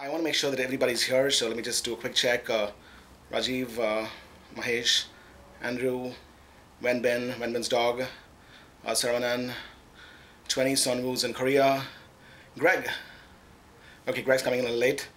I want to make sure that everybody's here, so let me just do a quick check. Uh, Rajiv, uh, Mahesh, Andrew, Wenbin, Wenbin's dog, uh, Saravanan, 20 Sonwu's in Korea, Greg. Okay, Greg's coming in a little late.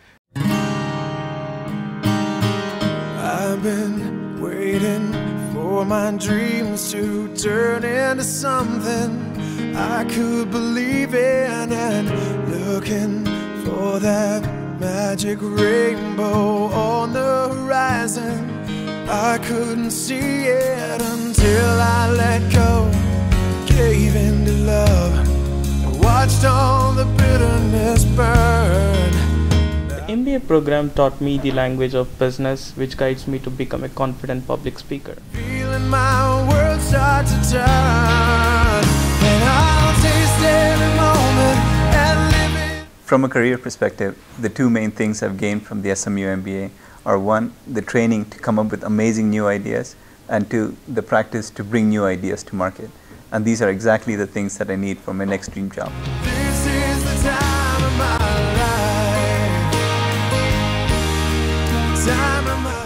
I've been waiting for my dreams to turn into something I could believe in and looking for that magic rainbow on the horizon. I couldn't see it until I let go, gave in to love, and watched all the bitterness burn. The MBA program taught me the language of business, which guides me to become a confident public speaker. Feeling my world start to turn, and I'll taste every From a career perspective, the two main things I've gained from the SMU MBA are one, the training to come up with amazing new ideas, and two, the practice to bring new ideas to market. And these are exactly the things that I need for my next dream job.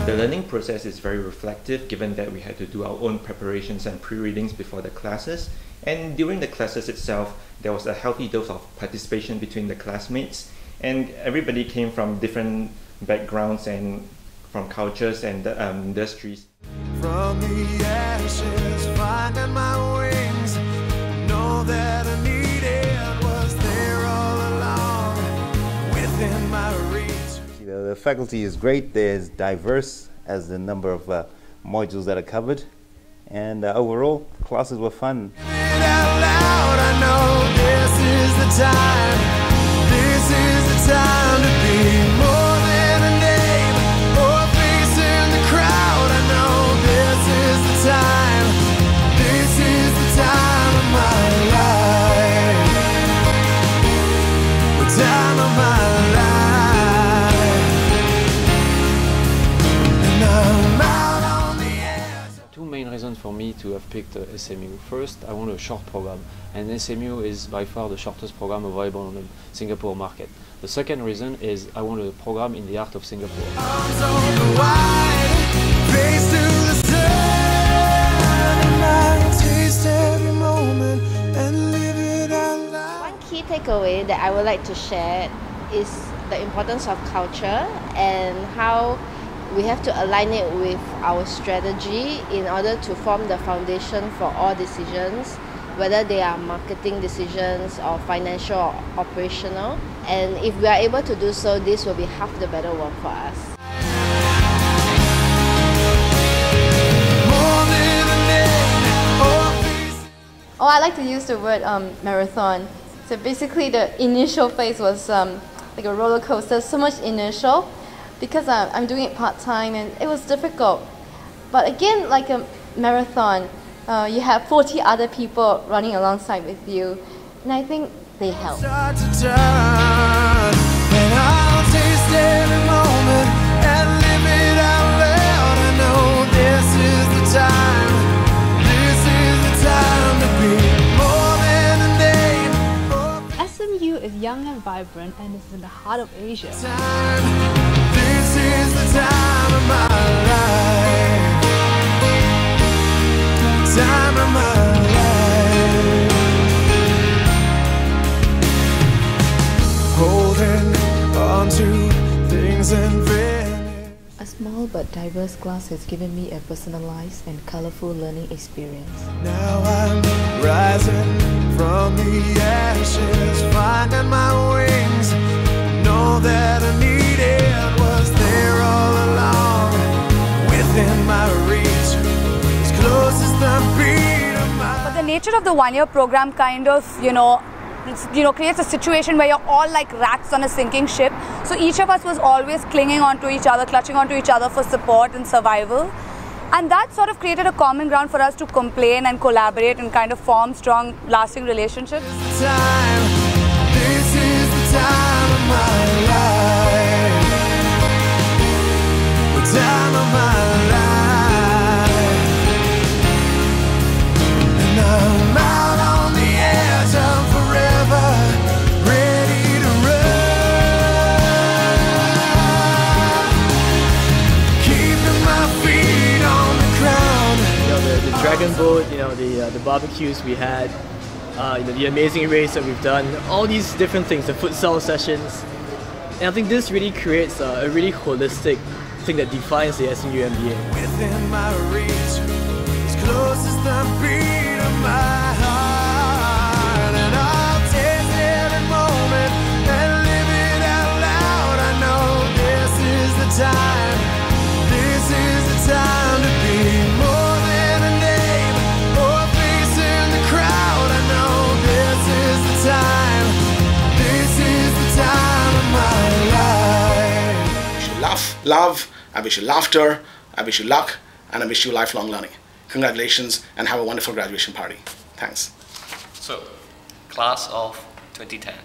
The learning process is very reflective given that we had to do our own preparations and pre-readings before the classes. And during the classes itself, there was a healthy dose of participation between the classmates. And everybody came from different backgrounds and from cultures and um, industries. From the ashes, finding my wings. The faculty is great. There's diverse as the number of uh, modules that are covered, and uh, overall classes were fun. Have picked uh, SMU. First, I want a short program, and SMU is by far the shortest program available on the Singapore market. The second reason is I want a program in the art of Singapore. arms open wide, face to the sun, and I'll taste every moment and live it out loud. One key takeaway that I would like to share is the importance of culture and how we have to align it with our strategy in order to form the foundation for all decisions, whether they are marketing decisions or financial or operational. And if we are able to do so, this will be half the better one for us. Oh, I like to use the word um, marathon. So basically, the initial phase was um, like a roller coaster, so much initial because uh, I'm doing it part time and it was difficult. But again, like a marathon, uh, you have 40 other people running alongside with you, and I think they help. Start to turn, and I'll taste every moment and live it out loud. I know this is the time. This is the time to be more than a name or a SMU is young and vibrant and is in the heart of Asia. Time of my life. Time of my life. Holding on to things invented. A small but diverse class has given me a personalized and colorful learning experience. Now I'm rising from the ashes, nature of the one-year program kind of, you know, you know, creates a situation where you're all like rats on a sinking ship. So each of us was always clinging onto each other, clutching onto each other for support and survival. And that sort of created a common ground for us to complain and collaborate and kind of form strong, lasting relationships. time. Of my life. The time of my life. Steamboat, you know, the, uh, the barbecues we had, uh, you know, the amazing race that we've done, all these different things, the futsal sessions. And I think this really creates a, a really holistic thing that defines the SMU MBA. Love, I wish you laughter, I wish you luck, and I wish you lifelong learning. Congratulations and have a wonderful graduation party. Thanks. So, class of 2010,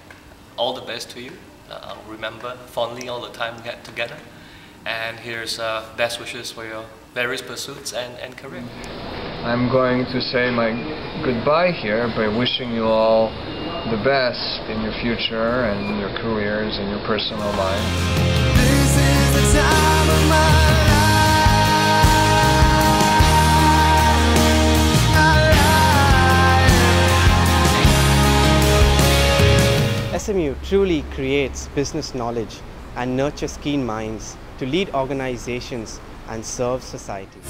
all the best to you. Uh, remember fondly all the time we had together. And here's uh, best wishes for your various pursuits and, and career. I'm going to say my goodbye here by wishing you all the best in your future and your careers and your personal life. SMU truly creates business knowledge and nurtures keen minds to lead organizations and serve society.